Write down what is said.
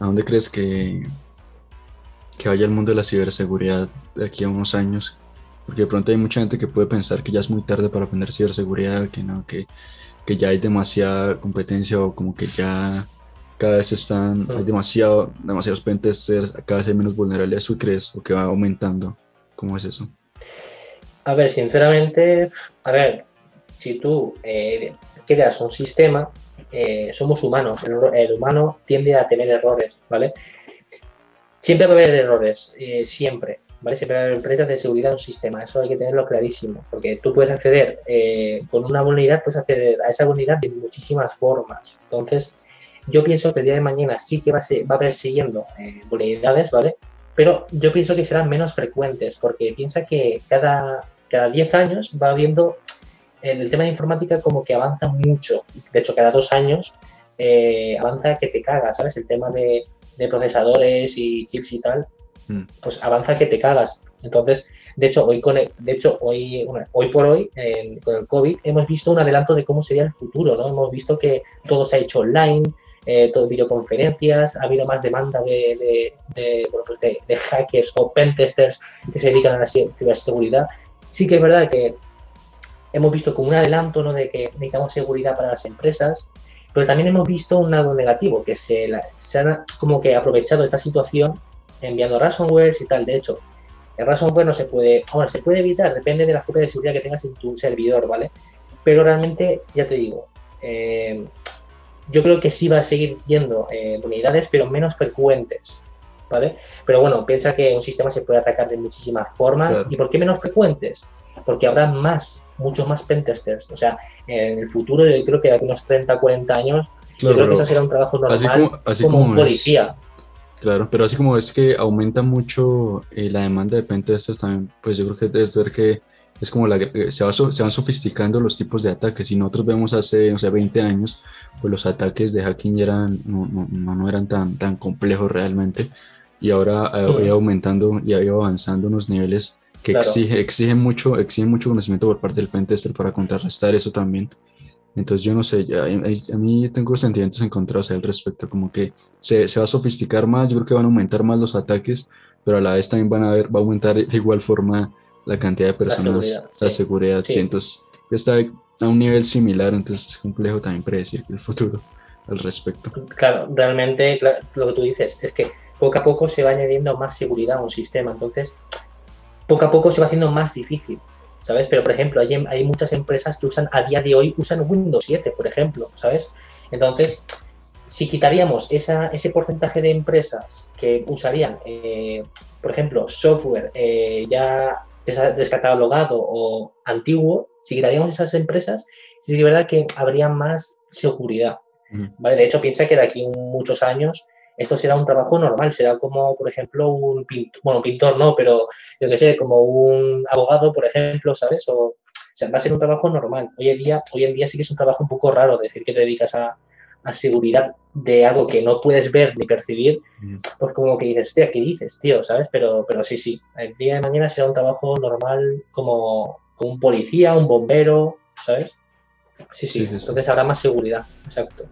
¿A dónde crees que, que vaya el mundo de la ciberseguridad de aquí a unos años? Porque de pronto hay mucha gente que puede pensar que ya es muy tarde para aprender ciberseguridad, que no, que, que ya hay demasiada competencia o como que ya cada vez están, hay demasiado, demasiados pentesters, cada vez hay menos vulnerabilidades, ¿tú crees? ¿O que va aumentando? ¿Cómo es eso? A ver, sinceramente, a ver, si tú eh, creas un sistema, eh, somos humanos, el, humano tiende a tener errores, ¿vale? Siempre va a haber errores, eh, siempre, ¿vale? Siempre va a haber empresas de seguridad en un sistema, eso hay que tenerlo clarísimo, porque tú puedes acceder con una vulnerabilidad, puedes acceder a esa vulnerabilidad de muchísimas formas. Entonces, yo pienso que el día de mañana sí que va a, va a persiguiendo vulnerabilidades, ¿vale? Pero yo pienso que serán menos frecuentes, porque piensa que cada, cada 10 años va habiendo el tema de informática como que avanza mucho. De hecho, cada dos años eh, avanza que te cagas, ¿sabes? El tema de, procesadores y chips y tal, mm. pues avanza que te cagas. Entonces, de hecho, hoy, con de hecho, hoy, hoy por hoy, con el COVID, hemos visto un adelanto de cómo sería el futuro, ¿no? Hemos visto que todo se ha hecho online, eh, todo videoconferencias, ha habido más demanda de, de, pues de, hackers o pentesters que se dedican a la ciberseguridad. Sí que es verdad que hemos visto como un adelanto ¿no? de que necesitamos seguridad para las empresas, pero también hemos visto un lado negativo, que se, se han como que aprovechado esta situación enviando ransomware y tal. De hecho, el ransomware no se puede, bueno, se puede evitar, depende de la copia de seguridad que tengas en tu servidor, ¿vale? Pero realmente, ya te digo, eh, yo creo que sí va a seguir siendo eh, unidades, pero menos frecuentes, ¿vale? Pero bueno, piensa que un sistema se puede atacar de muchísimas formas. ¿Y por qué menos frecuentes? Porque habrá más muchos más pentesters. O sea, en el futuro, yo creo que de unos 30, 40 años, yo creo que eso será un trabajo normal como, un policía. claro, pero así como es que aumenta mucho eh, la demanda de pentesters también, pues yo creo que debes ver que es como la que se, va, se, van sofisticando los tipos de ataques. Y nosotros vemos hace, no sé, 20 años, pues los ataques de hacking ya eran, no, no, no eran tan, tan complejos realmente. Y ahora ha ido aumentando y ha ido avanzando unos niveles que exige, exige, mucho, exige mucho conocimiento por parte del pentester para contrarrestar eso también. Entonces yo no sé, a, mí tengo sentimientos encontrados al respecto, como que se, se, va a sofisticar más, yo creo que van a aumentar más los ataques, pero a la vez también van a ver, va a aumentar de igual forma la cantidad de personas, la seguridad, sí. entonces está a un nivel similar, entonces es complejo también predecir el futuro al respecto. Claro, realmente lo que tú dices es que poco a poco se va añadiendo más seguridad a un sistema, entonces poco a poco se va haciendo más difícil, ¿sabes? Pero, por ejemplo, hay, hay muchas empresas que usan, a día de hoy, usan Windows 7, por ejemplo, ¿sabes? Entonces, si quitaríamos esa, ese porcentaje de empresas que usarían, eh, por ejemplo, software eh, ya descatalogado o antiguo, si quitaríamos esas empresas, sí que es verdad que habría más seguridad. ¿vale? De hecho, piensa que de aquí muchos años esto será un trabajo normal, será como, por ejemplo, un pintor, bueno, pintor no, pero yo qué sé, como un abogado, por ejemplo, ¿sabes? O, sea, va a ser un trabajo normal. Hoy en día, hoy en día sí que es un trabajo un poco raro decir que te dedicas a, seguridad de algo que no puedes ver ni percibir, mm. pues como que dices, hostia, ¿qué dices, tío? ¿Sabes? Pero, pero sí, sí, el día de mañana será un trabajo normal como, como un policía, un bombero, ¿sabes? Sí, sí, entonces habrá más seguridad, exacto.